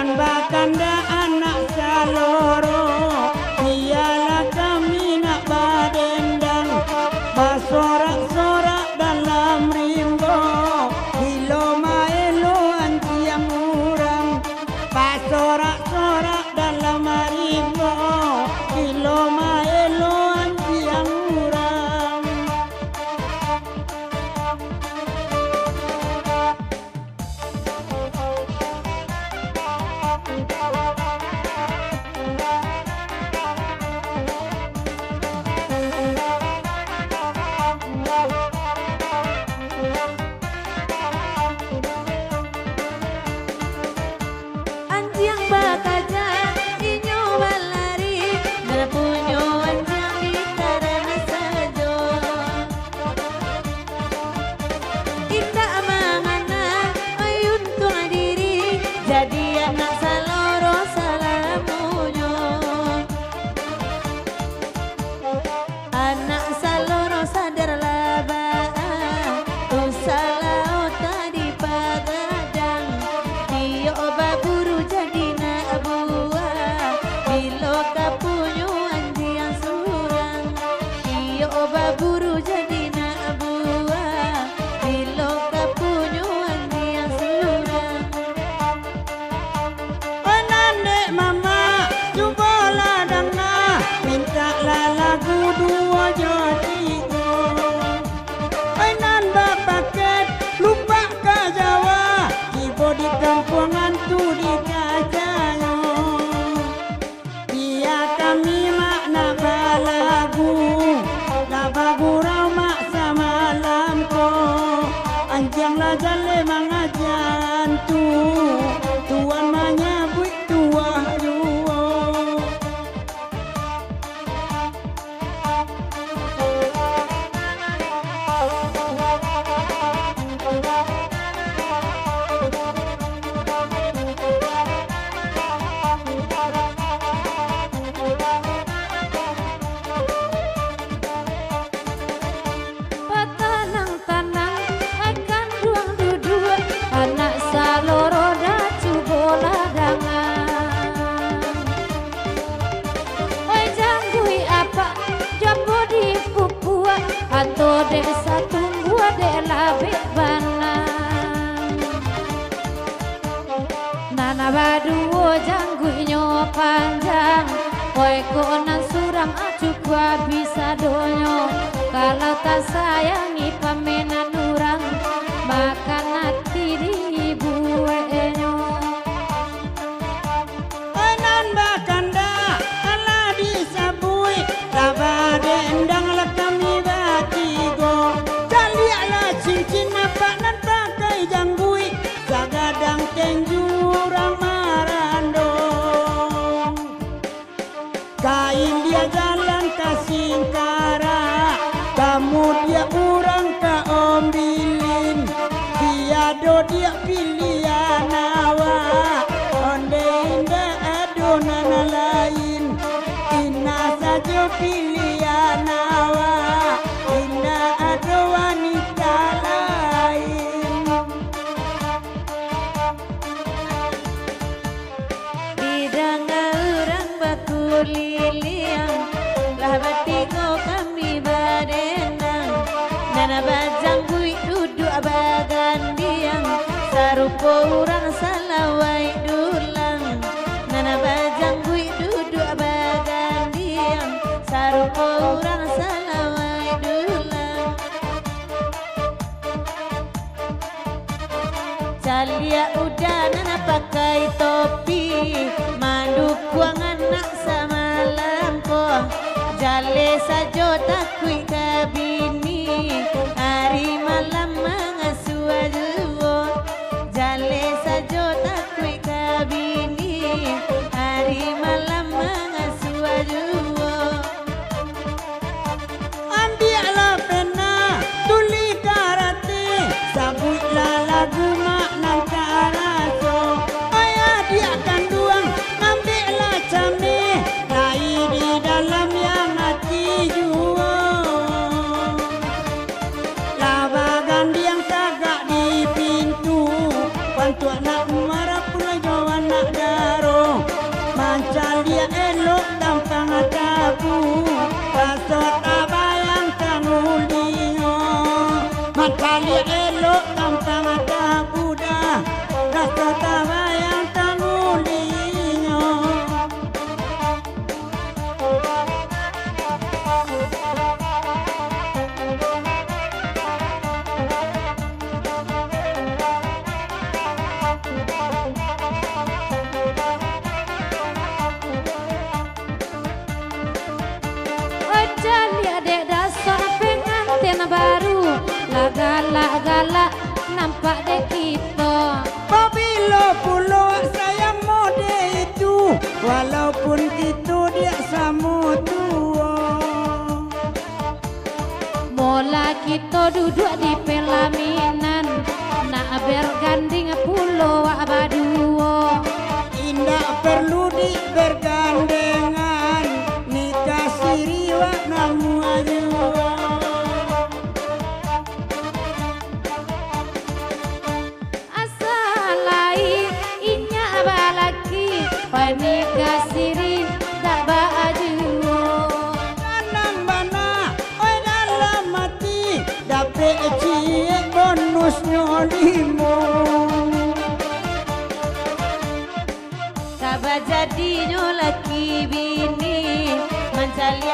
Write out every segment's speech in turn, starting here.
Bahkan bakanda anak jalur. Guru panjang laga lemang ajantu baduo jangguinyo panjang. Koe konan surang acu bisa donyo Kalau tak sayangi pamenan orang Makan Kain dia jalan ke Singkara Kamu dia kurang ke ombilin. Tiado dia pilihan awak Onde indah adonan lain. Ina saja pilihan Sarupo orang salawai dulang Nana bajang bui duduk bagandiang Sarupo orang salawai dulang. Calia udah nana pakai topi Mandu kuang anak sama lampo Jale sajo takui sabutlah lagu makna karaso. Ayah dia kanduang, ambillah came, lai di dalam yang hati jua. Lavagan yang tagak di pintu, bantu たわ Walaupun itu dia sama tua. Mola kita duduk di pelaminan. Nak berganding pulau abaduo limo Kaba jadinya laki bini Mencali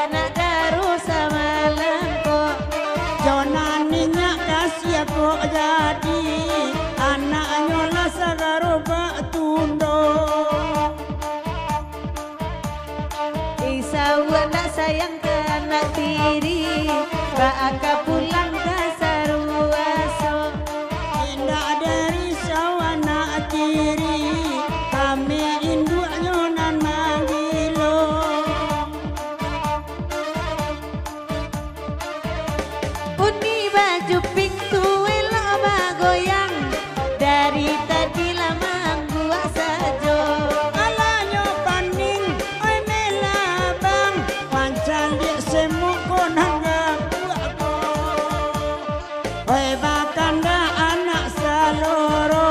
loro oh.